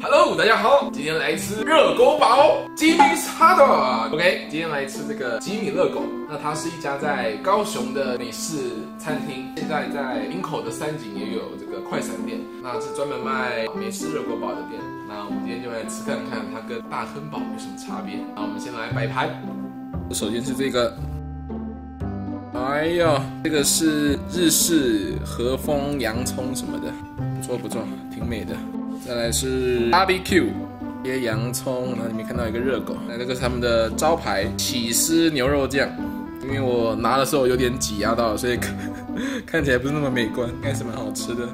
Hello，大家好，今天来吃热狗堡吉米沙的。OK，今天来吃这个吉米热狗。那它是一家在高雄的美式餐厅，现在在林口的三井也有这个快闪店，那是专门卖美式热狗堡的店。那我们今天就来吃看看它跟大亨堡有什么差别。那我们先来摆盘，首先是这个，哎呦，这个是日式和风洋葱什么的，不错不错，挺美的。再来是 barbecue，些洋葱，然后里面看到一个热狗，那这个是他们的招牌起司牛肉酱。因为我拿的时候有点挤压到，所以看 看起来不是那么美观，应该是蛮好吃的。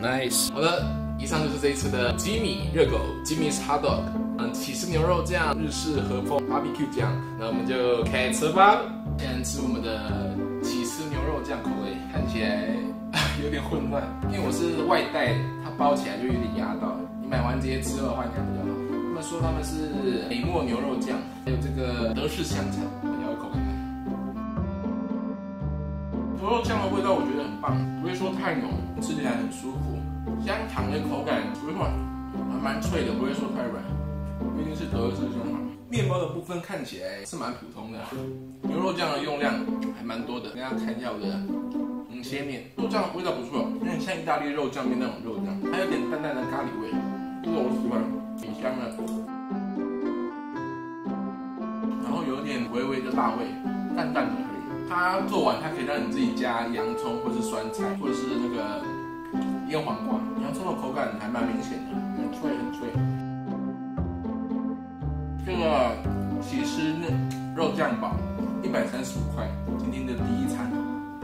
Nice，好的，以上就是这一次的吉米热狗，吉米 hot dog，嗯，起司牛肉酱，日式和风 barbecue 酱，那我们就开始吧。先吃我们的起司牛肉酱口味，看起来 有点混乱，因为我是外带，它包起来就有点压到。你买完直接吃的话应该比较好。他们说他们是美墨牛肉酱，还有这个德式香肠，牛肉酱的味道我觉得很棒，不会说太浓，吃起来很舒服。香肠的口感不会说还蛮脆的，不会说太软，毕竟是德式香肠。面包的部分看起来是蛮普通的，牛肉酱的用量还蛮多的。大家看一下我的嗯切面，肉酱味道不错，有点像意大利肉酱面那种肉酱，还有点淡淡的咖喱味，这个我喜欢，挺香的。然后有点微微的辣味，淡淡的。它做完它可以让你自己加洋葱或是酸菜，或者是那个腌黄瓜，洋葱的口感还蛮明显的，很脆很脆。这个起司肉酱堡一百三十五块，今天的第一餐，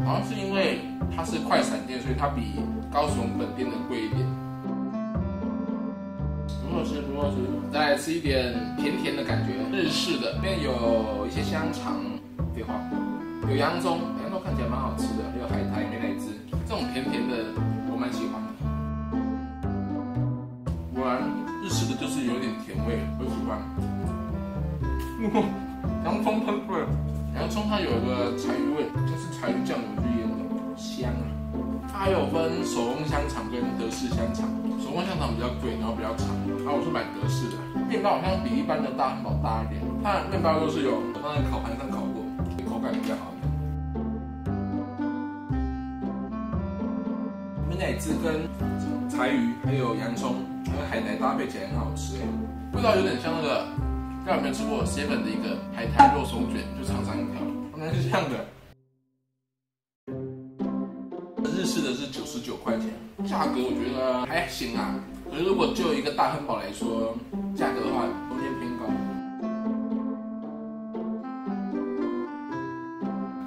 好像是因为它是快闪店，所以它比高雄本店的贵一点。不错吃，不错吃。再来吃一点甜甜的感觉，日式的，里面有一些香肠，废话，有洋葱，洋葱看起来蛮好吃的，有海苔，没哪只，这种甜甜的我蛮喜欢的。果然日式的就是有点甜味，我喜欢。哇 洋葱喷出来，洋葱它有一个柴鱼味，就是柴鱼酱油去腌的，香啊！它还有分手工香肠跟德式香肠，手工香肠比较贵，然后比较长，然后我是买德式的，面包好像比一般的大汉堡大一点，它面包都是有放在烤盘上烤美乃滋跟柴鱼还有洋葱还有海苔搭配起来很好吃，味道有点像那个。大家有没有吃过 seven 的一个海苔肉松卷？就长长一条，应该是这样的。日式的是九十九块钱，价格我觉得还行啊。可是如果就一个大汉堡来说，价格的话有点偏高。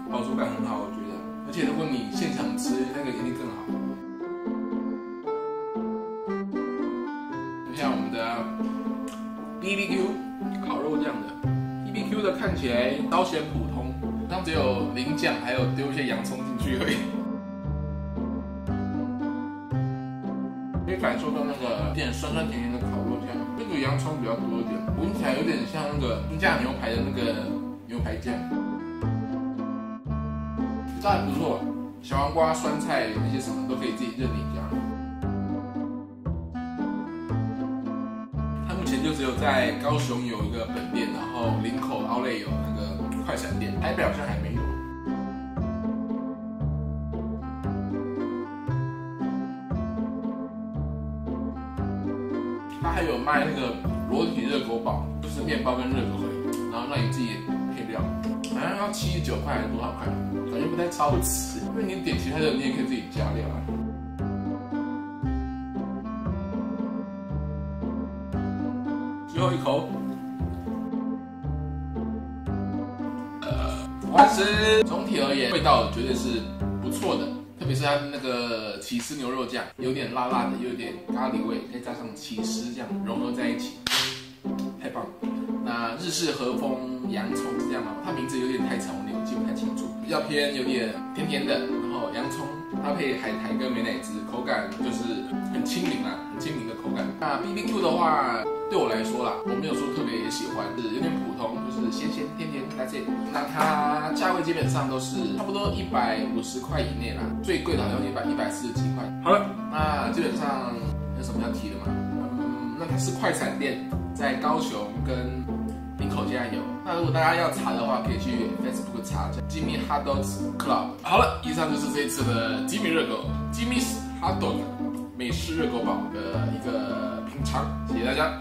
饱足感很好，我觉得。而且如果你现场吃，那个一定更好。BBQ。烤肉酱的 B B Q 的看起来稍显普通，像只有淋酱，还有丢一些洋葱进去而已。可以感受到那个有点酸酸甜甜的烤肉酱，这个洋葱比较多一点，闻起来有点像那个平价牛排的那个牛排酱，这还不错。小黄瓜、酸菜那些什么都可以自己任你加。就只有在高雄有一个本店，然后林口奥莱有那个快闪店，台北好像还没有。他还有卖那个裸体热狗堡，就是面包跟热狗然后让你自己配料，好像要七十九块还是多少块，感觉不太超值。因为你点其他的，你也可以自己加料啊。一口，呃，完食。总体而言，味道绝对是不错的，特别是它那个起司牛肉酱，有点辣辣的，又有点咖喱味，再加上起司这样融合在一起，太棒了。那日式和风洋葱是这样吗？它名字有点太长，我记不太清楚。比较偏有点甜甜的，然后洋葱搭配海苔跟美乃滋，口感就是很清，那 B B Q 的话，对我来说啦，我没有说特别喜欢，是有点普通，就是咸咸甜甜，That's it。那它价位基本上都是差不多一百五十块以内啦，最贵的好像一百一百四十几块。好了，那基本上有什么要提的吗？嗯，那它是快闪店，在高雄跟林口家有。那如果大家要查的话，可以去 Facebook 查吉米 Hot Dogs Club。好了，以上就是这一次的吉米热狗，吉米 Hot Dog 美式热狗堡的一个品尝，谢谢大家。